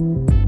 you